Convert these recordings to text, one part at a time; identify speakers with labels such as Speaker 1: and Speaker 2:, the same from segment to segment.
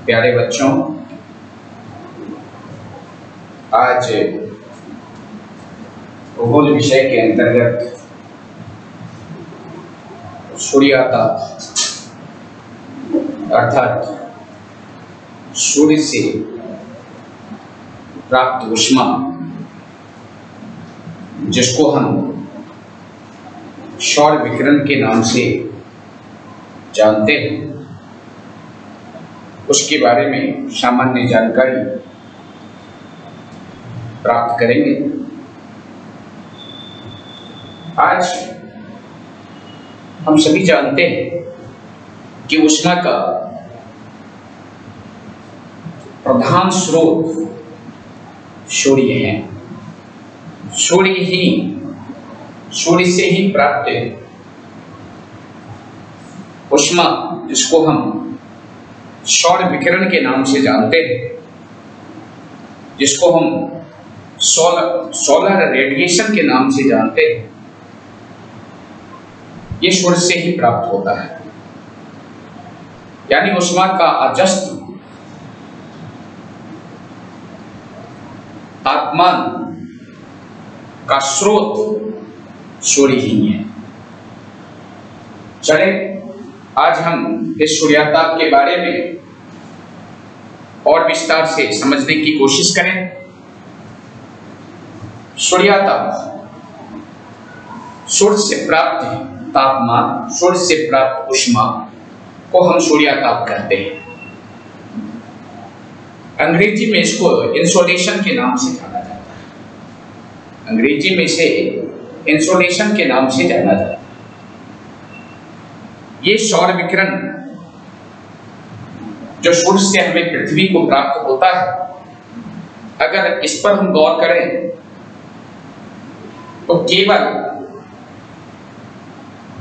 Speaker 1: प्यारे बच्चों, आज भूगोल विषय के अंतर्गत सूर्याता अर्थात सूर्य से प्राप्त उष्मा, जिसको हम सौर विकिरण के नाम से जानते हैं। उसके बारे में सामान्य जानकारी प्राप्त करेंगे। आज हम सभी जानते हैं कि उष्मा का प्रधान स्रोत सूर्य है। सूर्य ही, सूर्य से ही प्राप्त उष्मा जिसको हम सौर विकिरण के नाम से जानते हैं, जिसको हम सोलर सोलर रेडिएशन के नाम से जानते हैं। ये सूर्य से ही प्राप्त होता है। यानी उष्मा का अजस्त तापमान का स्रोत सूर्य ही है। चले आज हम इस सूर्याताप के बारे में और विस्तार से समझने की कोशिश करें। सूर्याताप सूर्य से प्राप्त तापमान, सूर्य से प्राप्त उष्मा को हम सूर्याताप कहते हैं। अंग्रेज़ी में इसको इंसोलेशन के नाम से जाना जाता है। अंग्रेज़ी में इसे इंसोलेशन के नाम से जाना जाता है। ये सौर विकिरण जो सूर्य से हमें पृथ्वी को प्राप्त होता है, अगर इस पर हम गौर करें तो केवल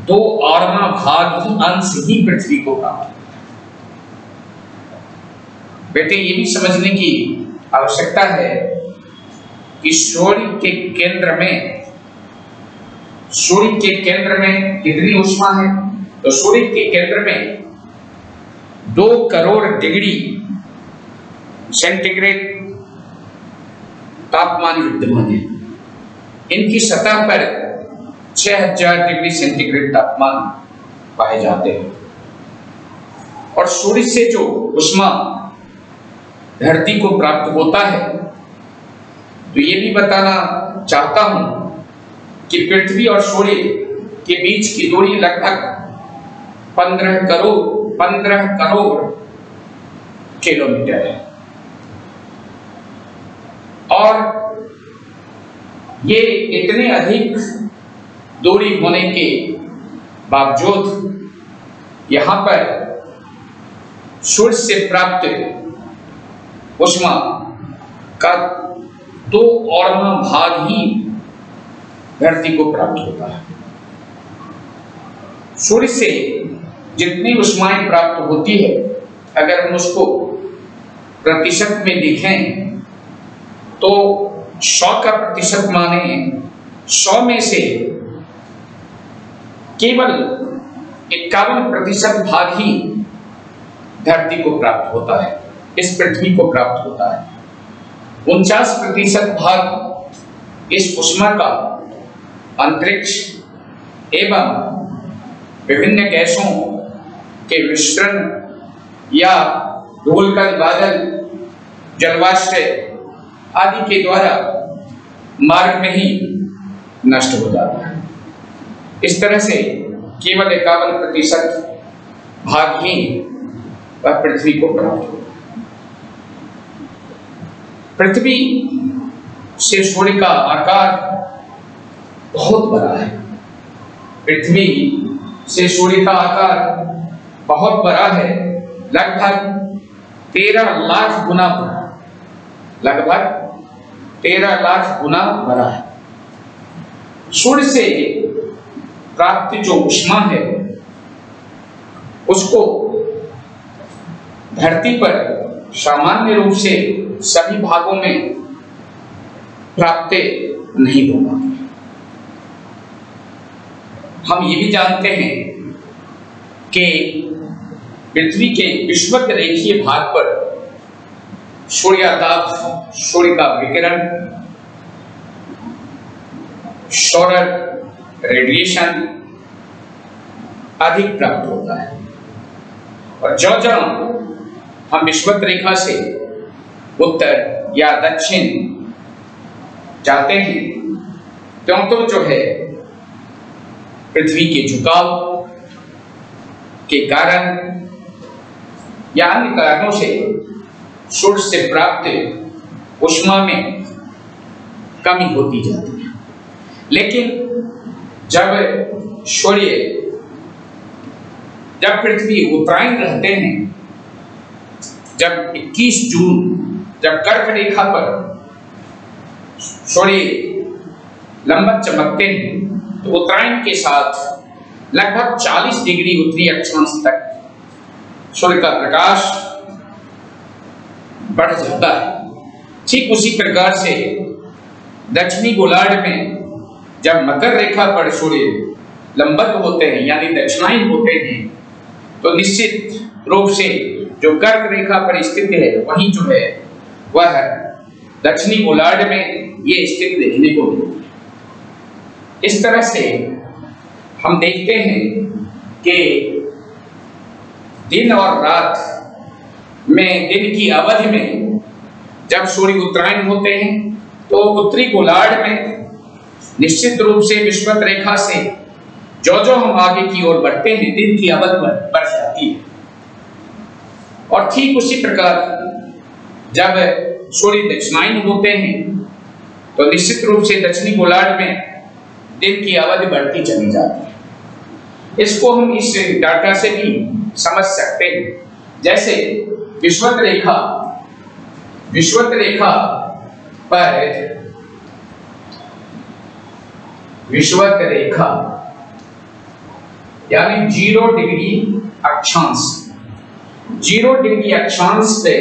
Speaker 1: दो आरमा भाग ही अंश ही पृथ्वी को प्राप्त बेटे, ये भी समझने की आवश्यकता है कि सूर्य के केंद्र में, सूर्य के केंद्र में कितनी उष्मा है? तो सूर्य के केंद्र में दो करोड़ डिग्री सेंटीग्रेड तापमान विद्यमान है इनकी सतह पर 6000 डिग्री सेंटीग्रेड तापमान पाए जाते हैं। और सूर्य से जो उष्मा धरती को प्राप्त होता है तो ये भी बताना चाहता हूँ कि पृथ्वी और सूर्य के बीच की दूरी लगभग पंद्रह करोड़ पंद्रह करोड़ किलोमीटर है। और ये इतने अधिक दूरी होने के बावजूद यहाँ पर सूर्य से प्राप्त उष्मा का दो और भाग ही धरती को प्राप्त होता है। सूर्य से जितनी उष्माएँ प्राप्त होती है, अगर हम उसको प्रतिशत में लिखें तो सौ का प्रतिशत माने, सौ में से केवल इक्यावन प्रतिशत भाग ही धरती को प्राप्त होता है, इस पृथ्वी को प्राप्त होता है। उनचास प्रतिशत भाग इस उष्मा का अंतरिक्ष एवं विभिन्न गैसों के मिश्रण या धूलकण बादल जलवाष्य आदि के द्वारा मार्ग में ही नष्ट हो जाता है। इस तरह से केवल इक्यावन प्रतिशत भाग ही पृथ्वी को प्राप्त हो। पृथ्वी से सूर्य का आकार बहुत बड़ा है। पृथ्वी से सूर्य का आकार बहुत बड़ा है, लगभग तेरह लाख गुना बड़ा। लगभग तेरह लाख गुना बड़ा है। सूर्य से प्राप्त जो उष्मा है, उसको धरती पर सामान्य रूप से सभी भागों में प्राप्त नहीं हो हम ये भी जानते हैं कि पृथ्वी के विश्वत रेखीय भाग पर सूर्याताप सूर्य का विकिरण सौर रेडिएशन अधिक प्राप्त होता है। और जो जो हम विश्वत रेखा से उत्तर या दक्षिण जाते हैं, त्यों तो जो है पृथ्वी के झुकाव के कारण या अन्य कारणों से सूर्य से प्राप्त उष्मा में कमी होती जाती है। लेकिन जब सूर्य, जब पृथ्वी उत्तरायण रहते हैं, जब 21 जून, जब कर्क रेखा पर सूर्य लंबत चमकते हैं तो उत्तरायण के साथ लगभग 40 डिग्री उत्तरी अक्षांश तक सूर्य का प्रकाश बढ़ जाता है। ठीक उसी प्रकार से दक्षिणी गोलार्ध में जब मकर रेखा पर सूर्य लंबत होते हैं, यानी दक्षिणायन होते हैं तो निश्चित रूप से जो कर्क रेखा पर स्थित है, वही जो है, वह दक्षिणी गोलार्ध में ये स्थित देखने को मिलती इस तरह से हम देखते हैं कि दिन और रात में, दिन की अवधि में जब सूर्य उत्तरायण होते हैं तो उत्तरी गोलार्ध में निश्चित रूप से विश्वत रेखा से जो जो हम आगे की ओर बढ़ते हैं, दिन की अवधि बढ़ जाती है। और ठीक उसी प्रकार जब सूर्य दक्षिणायन होते हैं तो निश्चित रूप से दक्षिणी गोलार्ध में दिन की अवधि बढ़ती चली जाती है। इसको हम इस डाटा से भी समझ सकते हैं। जैसे विश्वत रेखा विश्वत रेखा पर विश्वत रेखा यानी ज़ीरो डिग्री अक्षांश, ज़ीरो डिग्री अक्षांश पे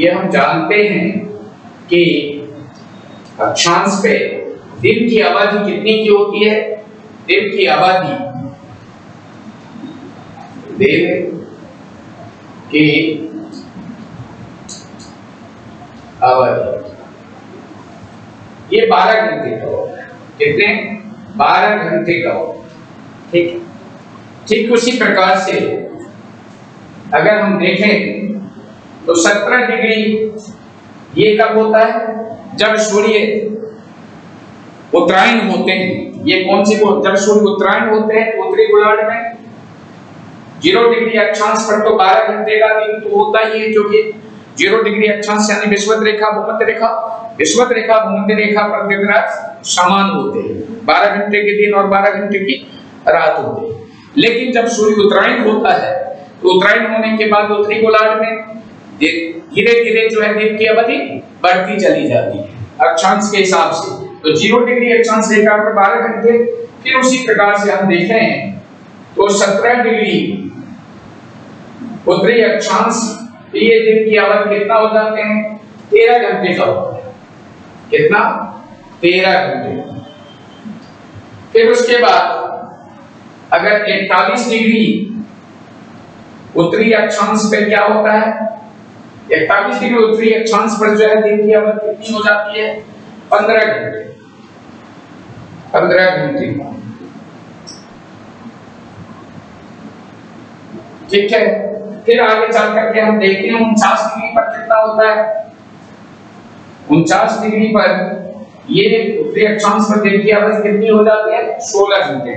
Speaker 1: ये हम जानते हैं कि अक्षांश पे दिन की अवधि कितनी की होती है? दिन की आबादी। देव की आबादी। ये बारह घंटे का है। कितने? बारह घंटे का है। ठीक ठीक उसी प्रकार से अगर हम देखें तो सत्रह डिग्री ये कब होता है? जब सूर्य उत्तरायण होते हैं। ये कौन सी को जब सूर्य उत्तरायण होते हैं, उत्तरी गोलार्ध में? ज़ीरो डिग्री अक्षांश पर तो बारह घंटे का दिन तो होता ही है, जो कि ज़ीरो डिग्री अक्षांश यानी विश्वत रेखा, भूमध्य रेखा। विश्वत रेखा, भूमध्य रेखा पर दिन रात समान होते हैं। बारह घंटे के दिन और बारह घंटे की रात होती है। लेकिन जब सूर्य उत्तरायण होता है तो उत्तरायण होने के बाद उत्तरी गोलार्ध में धीरे धीरे जो है, दिन की अवधि बढ़ती चली जाती है, अक्षांश के हिसाब से। तो ज़ीरो डिग्री अक्षांश रेखा पर बारह घंटे फिर उसी प्रकार से हम देख तो सत्रह डिग्री उत्तरी अक्षांश ये दिन की अवधि कितना हो जाते हैं? तेरह घंटे का होता है। कितना? तेरह घंटे। फिर उसके बाद अगर 41 डिग्री उत्तरी अक्षांश पर क्या होता है? 41 डिग्री उत्तरी अक्षांश पर जो है दिन की अवधि कितनी हो जाती है? 15 घंटे। 15 घंटे। ठीक है? फिर आगे चल करके हम देखते हैं, उनचास डिग्री पर कितना होता है? उनचास डिग्री पर ये अक्षांश पर की अवधि कितनी हो जाती है? 16 घंटे।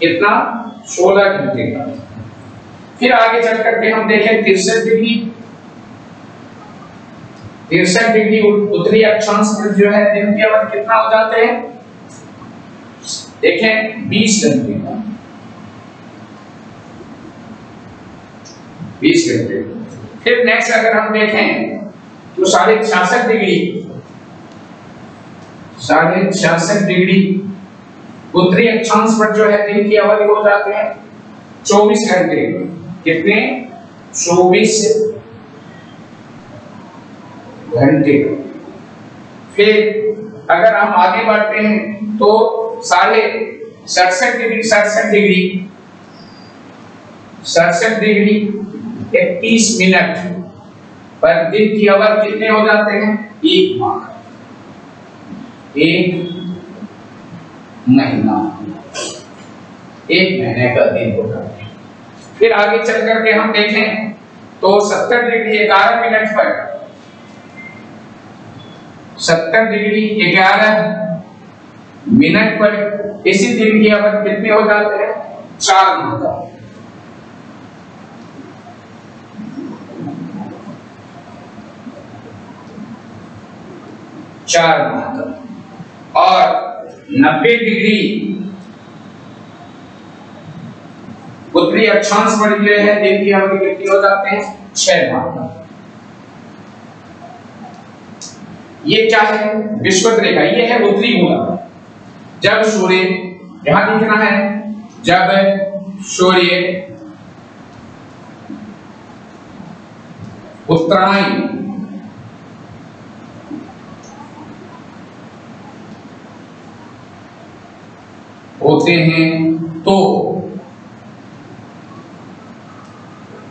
Speaker 1: कितना? 16 घंटे का। फिर आगे चल करके हम देखें तिरसठ डिग्री। तिरसठ डिग्री उत्तरी अक्षांश पर जो है, दिन की अवधि कितना हो जाते हैं? देखें 20 घंटे। 20 घंटे। फिर नेक्स्ट अगर हम देखें तो साढ़े छियासठ डिग्री। साढ़े छियासठ डिग्री। उत्तरी अक्षांश पर जो है, दिन की अवधि हो जाते हैं? चौबीस घंटे। कितने? चौबीस घंटे फिर अगर हम आगे बढ़ते हैं तो साढ़े सड़सठ डिग्री सड़सठ डिग्री। सड़सठ डिग्री इकतीस मिनट पर दिन की अवर कितने हो जाते हैं? एक माह एक महीना। एक महीने का दिन होता है। फिर आगे चल करके हम देखें तो सत्तर डिग्री, ग्यारह मिनट पर सत्तर डिग्री ग्यारह मिनट पर इसी दिन की अवधि कितने हो जाते हैं? चार माह चार माह और नब्बे डिग्री उत्तरी अक्षांश पर जो है, दिन की अवधि कितनी हो जाते हैं? छह माह ये क्या है? विश्वत रेखा, ये है उत्तरी गोला जब सूर्य यहाँ लिखना है, जब सूर्य उत्तरायण, होते हैं तो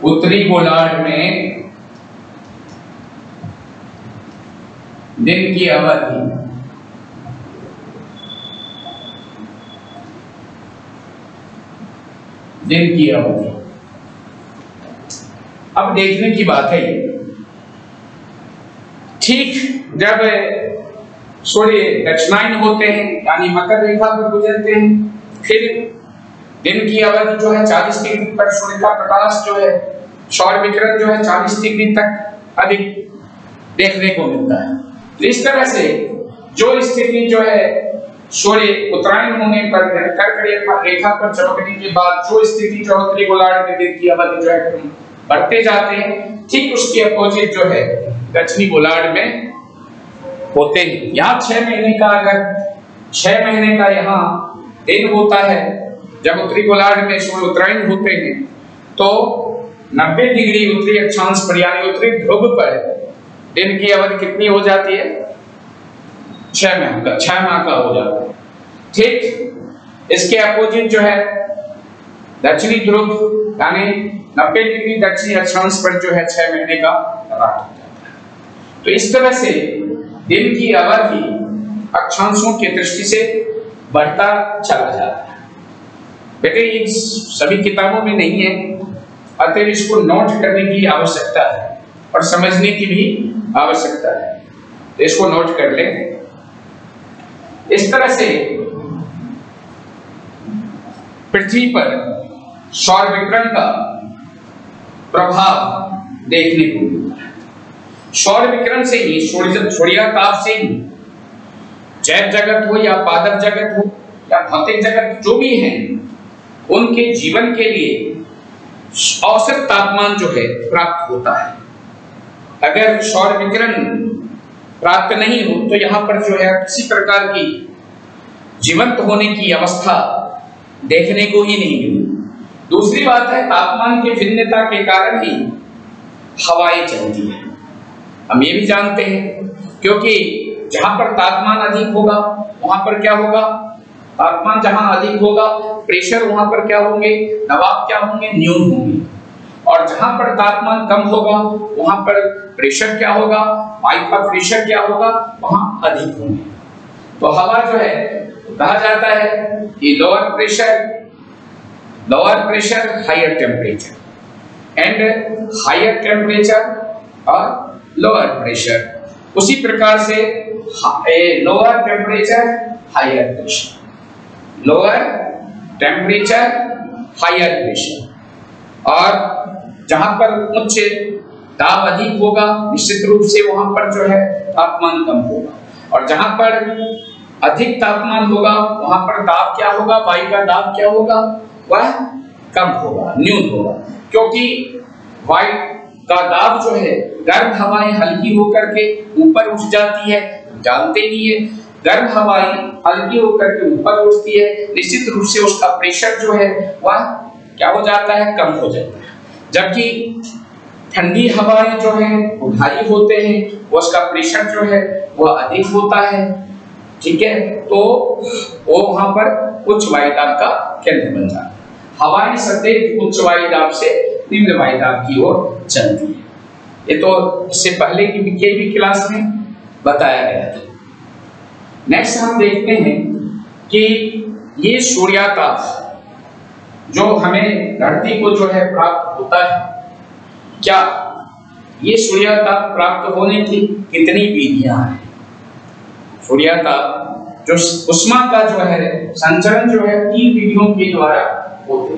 Speaker 1: उत्तरी गोलार्ध में दिन की अवधि। दिन की अवधि। अब देखने की बात है ठीक जब सूर्य दक्षिणायन होते हैं, यानी मकर रेखा पर गुजरते हैं, फिर दिन की अवधि जो है 40 डिग्री पर सूर्य का प्रकाश जो है, सौर विकिरण जो है 40 डिग्री तक अधिक देखने को मिलता है। तो इस तरह से जो स्थिति जो है सूर्य उत्तरायण होने पर कर्क रेखा पर चमकने के बाद जो स्थिति चौहत्तरी गोलार्ध में दिन की अवधि जो है बढ़ते जाते हैं। ठीक उसके अपोजिट जो है, दक्षिणी गोलार्ध में होते हैं। यहाँ छह महीने का अगर, छह महीने का यहाँ दिन होता है, जब उत्तरी गोलार्ध में सूर्य उत्तरायण होते हैं तो 90 डिग्री उत्तरी अक्षांश पर यानी उत्तरी ध्रुव पर दिन की अवधि कितनी हो जाती है? छह माह का, छह माह का हो जाता है। ठीक? इसके अपोजिट जो है, दक्षिणी ध्रुव, यानी नब्बे डिग्री दक्षिणी अक्षांश पर जो है छह महीने का रात हो जाता है। तो इस तरह से दिन की अवधि अक्षांशों की दृष्टि से बढ़ता चला जाता है। बेटे, ये सभी किताबों में नहीं है, अतः इसको नोट करने की आवश्यकता है। और समझने की भी आवश्यकता है। तो इसको नोट कर लें। इस तरह से पृथ्वी पर सौर विकरण का प्रभाव देखने को मिलता है। सौर विकरण से ही सूर्याताप से ही, जैव जगत हो या पादप जगत हो या भौतिक जगत जो भी है, उनके जीवन के लिए औसत तापमान जो है, प्राप्त होता है। अगर सौर विकिरण प्राप्त नहीं हो तो यहाँ पर जो है किसी प्रकार की जीवंत होने की अवस्था देखने को ही नहीं मिली। दूसरी बात है, तापमान की भिन्नता के कारण ही हवाएँ चलती है। हम ये भी जानते हैं, क्योंकि जहाँ पर तापमान अधिक होगा, वहाँ पर क्या होगा? तापमान जहाँ अधिक होगा, प्रेशर वहाँ पर क्या होंगे? दबाव क्या होंगे? न्यून होंगे। और जहाँ पर तापमान कम होगा, वहाँ पर प्रेशर क्या होगा? वायु का प्रेशर क्या होगा? वहाँ अधिक होंगे। तो हवा जो है कहा जाता है कि lower pressure lower pressure higher temperature and higher temperature और लोअर प्रेशर उसी प्रकार से lower temperature higher pressure lower temperature higher pressure और जहाँ पर उच्च दाब अधिक होगा, निश्चित रूप से वहाँ पर जो है तापमान कम होगा। और जहाँ पर अधिक तापमान होगा, वहाँ पर दाब क्या होगा, वायु का दाब क्या होगा, वह कम होगा, न्यून होगा। क्योंकि वायु का दाब जो है, गर्म हवाएँ हल्की होकर के ऊपर उठ जाती है, जानते ही है। गर्म हवाएँ हल्की होकर के ऊपर उठती है, निश्चित रूप से उसका प्रेशर जो है, वह क्या हो जाता है, कम हो जाता है। जबकि ठंडी हवाएँ जो है, वो भारी होते हैं उसका प्रेशर जो है वह अधिक होता है। ठीक है? तो वो वहाँ पर उच्च वायुदाब का केंद्र बन जाता है। हवाएँ सतह उच्च वायुदाब से निम्न वायुदाब की ओर चलती है। ये तो इससे पहले की के भी क्लास में बताया गया था। नेक्स्ट हम देखते हैं कि ये सूर्याताप जो हमें धरती को जो है प्राप्त होता है। क्या ये सूर्याताप प्राप्त होने की कितनी विधियाँ हैं? सूर्याताप जो उष्मा का जो है, संचरण जो है, तीन विधियों के द्वारा होते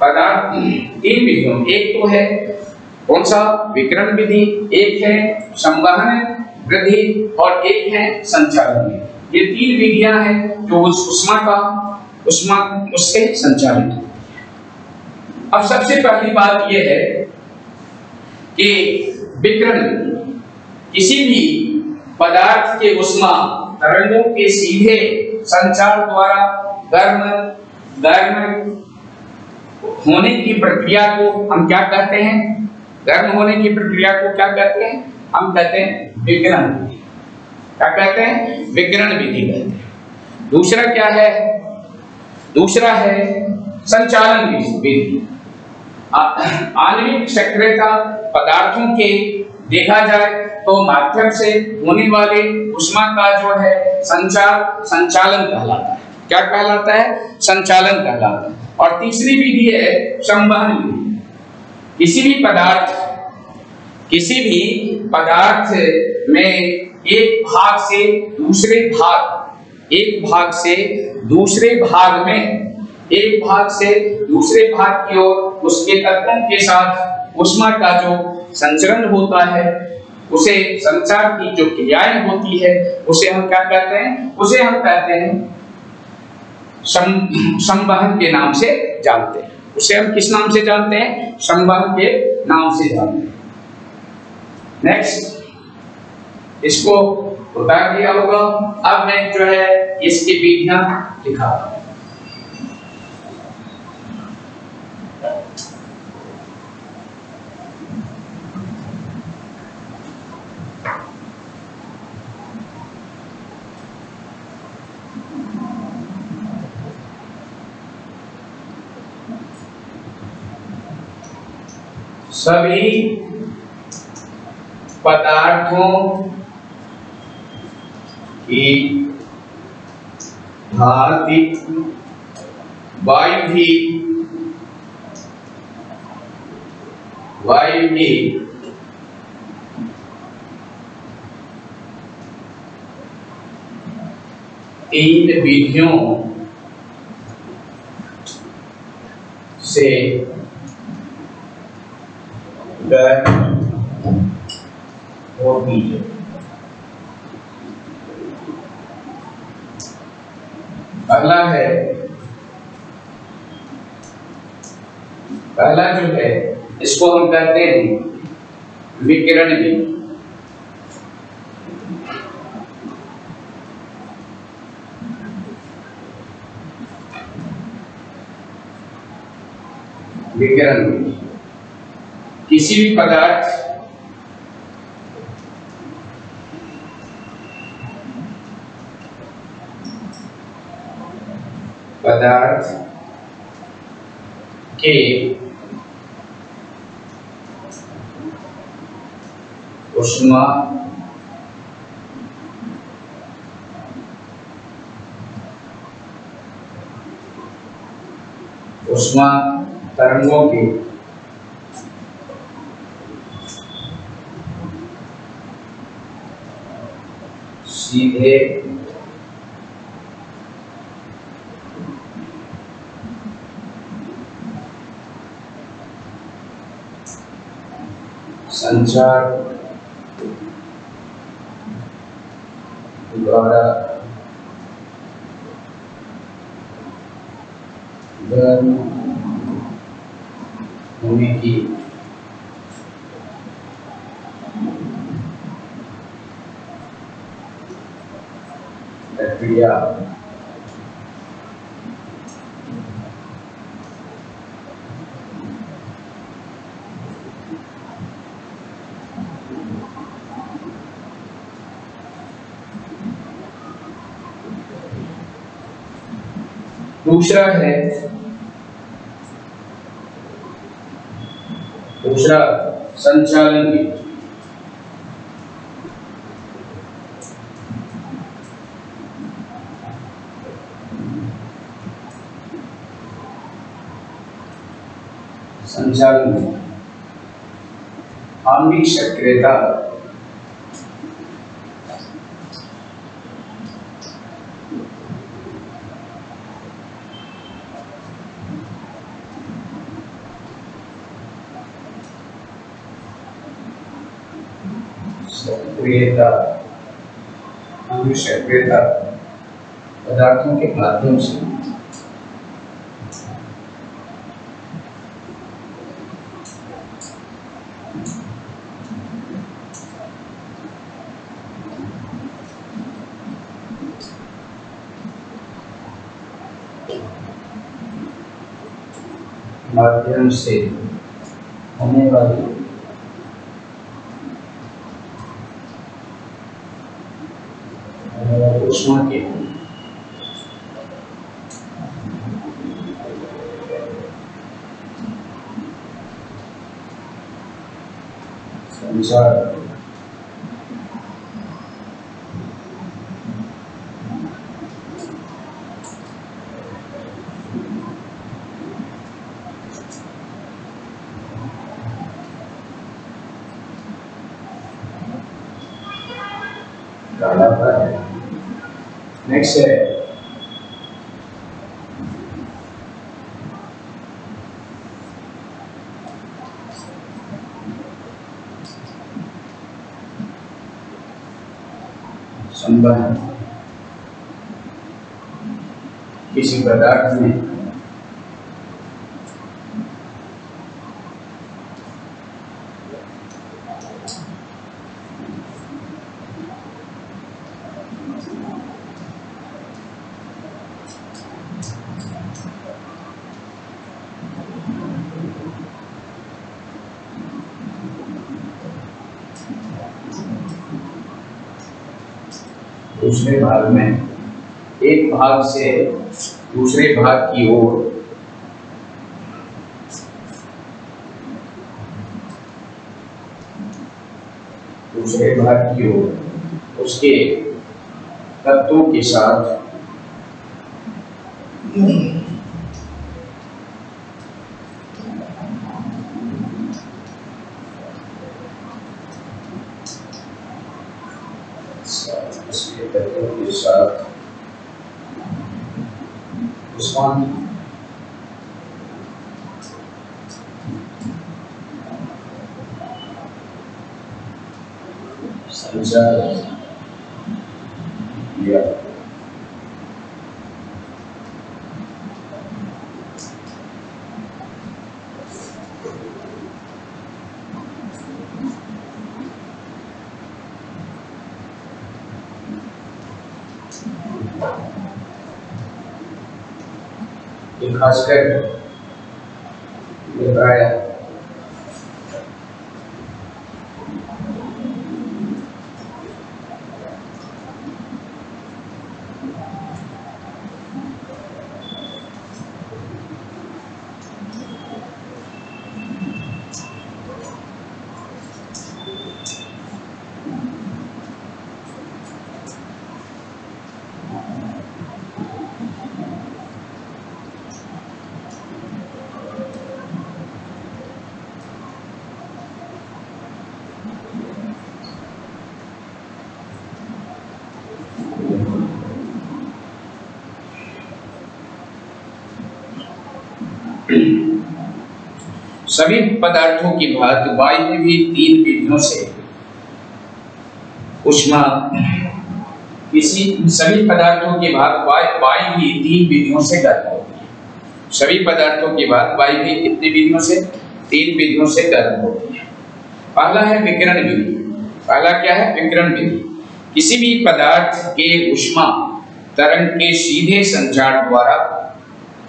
Speaker 1: पदार्थ तीन विधियों, एक तो है कौन सा विकरण विधि, एक है संवहन वृद्धि और एक है संचालन ये तीन विधियाँ हैं जो उस उष्मा का उष्मा, उससे संचालित होती अब सबसे पहली बात यह है कि विकरण किसी भी पदार्थ के उष्मा तरंगों के सीधे संचार द्वारा गर्म गर्म होने की प्रक्रिया को हम क्या कहते हैं? गर्म होने की प्रक्रिया को क्या कहते हैं? हम कहते हैं विग्रहण क्या कहते हैं? विग्रहण विधि कहते हैं। दूसरा क्या है? दूसरा है संचालन विधि। आणविक सक्रियता पदार्थों के देखा जाए तो माध्यम से होने वाले उष्मा का जो है संचार, संचालन कहलाता है। क्या कहलाता है? संचालन कहलाता है। और तीसरी विधि है संवहन विधि। किसी भी पदार्थ, किसी भी पदार्थ में एक भाग से दूसरे भाग, एक भाग से दूसरे भाग में एक भाग से दूसरे भाग की ओर उसके तत्वों के साथ उष्मा का जो संचरण होता है, उसे संचार की जो क्रियाएँ होती है, उसे हम क्या कहते हैं? उसे हम कहते हैं संवहन के नाम से जानते हैं। उसे हम किस नाम से जानते हैं? संवहन के नाम से जानते हैं। नेक्स्ट इसको उतार दिया होगा। अब मैं जो है इसकी विधियाँ दिखा रहा हूँ। सभी पदार्थों की भातिक वायु भी वायु भी तीन विधियों से होती है अगला है पहला जो है इसको हम कहते हैं विकिरण भी। विकिरण किसी भी पदार्थ पदार्थ के उष्मा उष्मा तरंगों के सीधे संचार। द्वारा। गर्म होने की मीडिया दूसरा है। दूसरा संचालन की। आणविक सक्रियता। सक्रियता पदार्थों के माध्यम से माध्यम से होने वाली ऊष्मा के संचार नेक्स्ट है संबंध किसी पदार्थ में दूसरे भाग में, एक भाग से दूसरे भाग की ओर। दूसरे भाग की ओर, उसके तत्वों के साथ उसके तत्वों के साथ उस्मान संचार किया खासकर प्राय सभी पदार्थों की बात वायु भी तीन विधियों से उष्मा किसी सभी पदार्थों की बात वायु भी तीन विधियों से गर्म होती है। सभी पदार्थों की बात वायु भी कितनी विधियों से? तीन विधियों से गर्म होती है। पहला है विकिरण विधि। पहला क्या है? विकिरण विधि। किसी भी पदार्थ के उष्मा तरंग के सीधे संचार द्वारा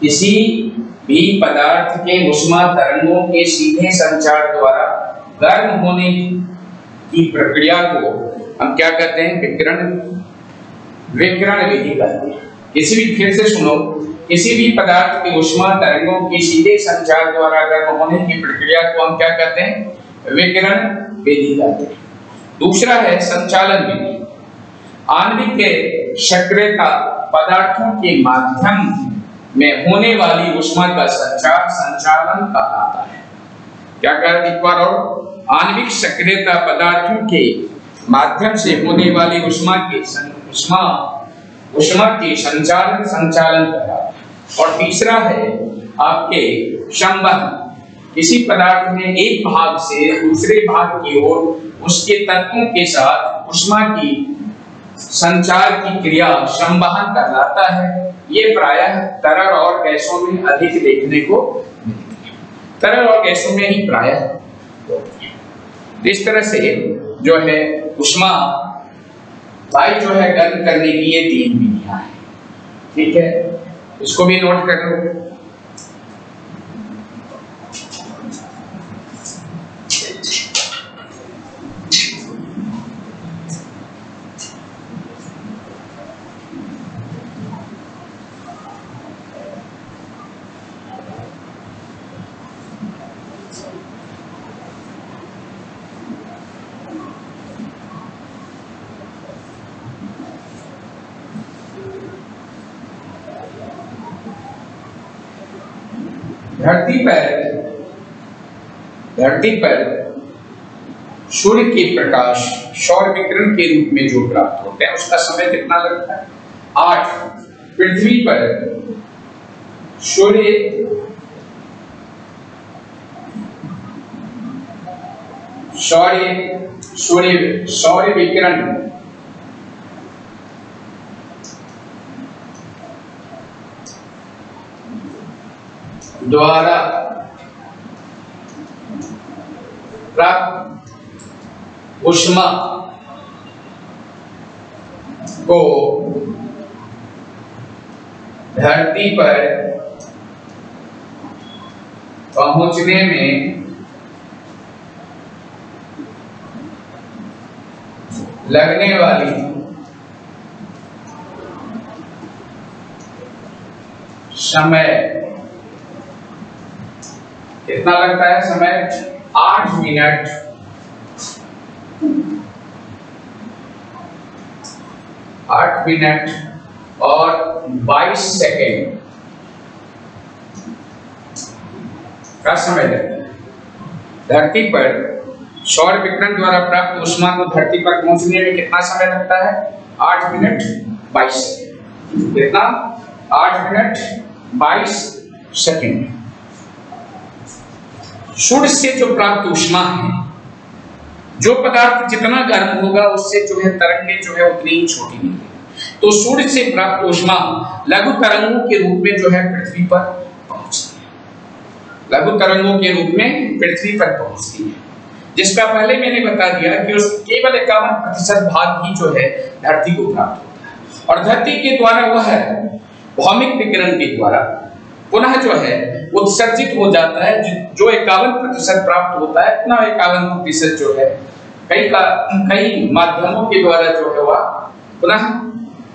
Speaker 1: किसी भी पदार्थ के उष्मा तरंगों के सीधे संचार द्वारा गर्म होने की प्रक्रिया को हम क्या कहते हैं? विकिरण विकिरण विधि कहते हैं। किसी भी फिर से सुनो। किसी भी पदार्थ की उष्मा तरंगों की सीधे संचार द्वारा गर्म होने की प्रक्रिया को हम क्या कहते हैं? विकिरण विधि कहते हैं। दूसरा है संचालन विधि। आणविक सक्रियता पदार्थों के माध्यम में होने वाली उष्मा का संचार, संचालन कहलाता है। क्या कह एक बार और आणविक सक्रियता पदार्थों के माध्यम से होने वाली उष्मा के उष्मा उष्मा के संचालन संचालन कहलाता है। और तीसरा है आपके संवहन। किसी पदार्थ में एक भाग से दूसरे भाग की ओर उसके तत्वों के साथ उष्मा की संचार की क्रिया संवहन कहलाता है। ये प्रायः तरल और गैसों में अधिक देखने को तरल और गैसों में ही प्रायः इस तरह से जो है उष्मा वायु जो है गर्म करने की ये तीन विधियाँ है। ठीक है? इसको भी नोट कर लो। धरती पर धरती पर सूर्य के प्रकाश सौर विकिरण के रूप में जो प्राप्त होते हैं, उसका समय कितना लगता है? आठ। पृथ्वी पर सूर्य सौर्य सूर्य सौर्य विकिरण द्वारा प्राप्त उष्मा को धरती पर पहुँचने में लगने वाली समय कितना लगता है समय? आठ मिनट। आठ मिनट और बाईस सेकेंड। का समय लगता है? धरती पर सौर विकिरण द्वारा प्राप्त उष्मा को धरती पर पहुँचने में कितना समय लगता है? आठ मिनट, बाईस। कितना? आठ मिनट, बाईस सेकेंड। सूर्य से जो प्राप्त उष्मा है, जो पदार्थ जितना गर्म होगा, उससे जो है तरंगे जो है उतनी ही छोटी निकलेगी तो सूर्य से प्राप्त उष्मा लघु तरंगों के रूप में जो है पृथ्वी पर पहुँचती है। लघु तरंगों के रूप में पृथ्वी पर पहुँचती है। जिसका पहले मैंने बता दिया कि उस केवल इक्यावन प्रतिशत भाग ही जो है धरती को प्राप्त होता है। और धरती के द्वारा वह भौमिक विकिरण के द्वारा। पुनः जो है उत्सर्जित हो जाता है जो इक्यावन प्रतिशत प्राप्त होता है इतना इक्यावन प्रतिशत जो है कई का कई माध्यमों के द्वारा जो है वह पुनः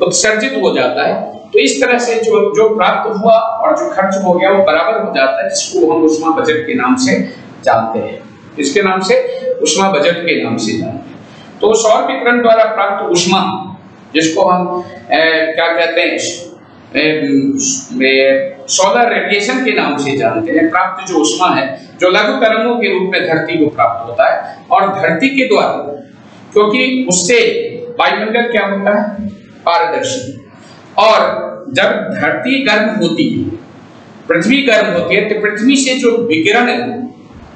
Speaker 1: उत्सर्जित हो जाता है। तो इस तरह से जो जो प्राप्त हुआ और जो खर्च हो गया वो बराबर हो जाता है जिसको हम उष्मा बजट के नाम से जानते हैं। इसके नाम से? उष्मा बजट के नाम से जानते हैं। तो सौर विकिरण द्वारा प्राप्त उष्मा जिसको हम ए, क्या कहते हैं सोलर रेडिएशन के नाम से जानते हैं, प्राप्त जो उष्मा है, जो लघु तरंगों के रूप में धरती को प्राप्त होता है। और धरती के द्वारा, क्योंकि उससे वायुमंडल क्या होता है? पारदर्शी। और जब धरती गर्म होती है, पृथ्वी गर्म होती है तो पृथ्वी से जो विकिरण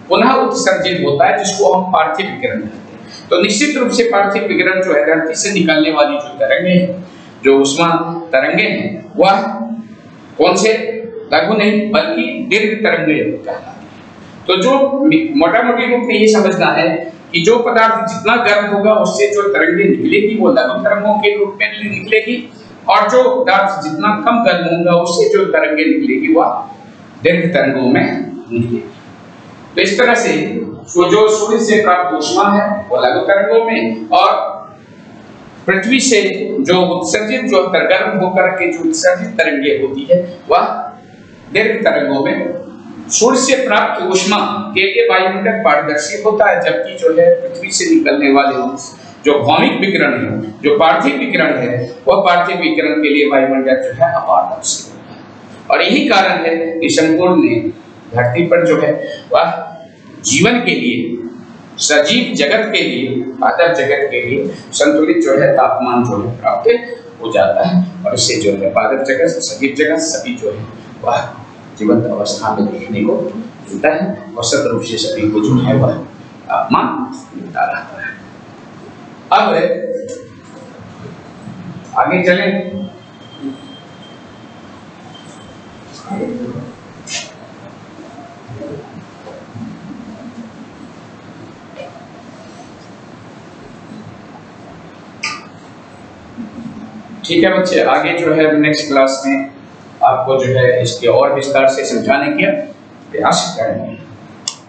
Speaker 1: पुनः उत्सर्जित होता है, जिसको हम पार्थिव विकिरण कहते हैं। तो निश्चित रूप से पार्थिव विकिरण जो है, धरती से निकलने वाली जो तरंगे हैं, जो उष्मा तरंगे हैं, वह कौन से लघु नहीं, बल्कि दीर्घ तरंगे कहलाती तो जो मोटा मोटी रूप में ये समझना है कि जो पदार्थ जितना गर्म होगा, उससे जो तरंगे निकलेगी, वो लघु तरंगों के रूप में निकलेगी, और जो पदार्थ जितना कम गर्म होगा, उससे जो तरंगे निकलेगी वह दीर्घ तरंगों में निकलेगी। तो इस तरह से तो जो सूर्य से प्राप्त ऊष्मा है, वो लघु तरंगों में, और पृथ्वी से जो उत्सर्जित, जो गर्म होकर के जो उत्सर्जित तरंगे होती है, वह दीर्घ तरंगों में सूर्य से प्राप्त ऊष्मा के लिए वायुमंडल पारदर्शी होता है, जबकि जो है पृथ्वी से निकलने वाले जो भौमिक विकिरण है, जो पार्थिव विकिरण है, वह पार्थिव विकिरण के लिए वायुमंडल जो है अपारदर्शी और यही कारण है कि संपूर्ण धरती पर जो है, वह जीवन के लिए, सजीव जगत के लिए आदर जगत के लिए संतुलित जो है तापमान जो है प्राप्त हो जाता है। और इससे जो है पादप जगत, सजीव जगत, सभी जो है, वह जीवंत अवस्था में देखने को मिलता है। और सत रूप से सभी को जो है वह तापमान मिलता रहता है। अब आगे चले। ठीक है बच्चे, आगे जो है नेक्स्ट क्लास में आपको जो है इसके और विस्तार से समझाने के प्रयास करेंगे।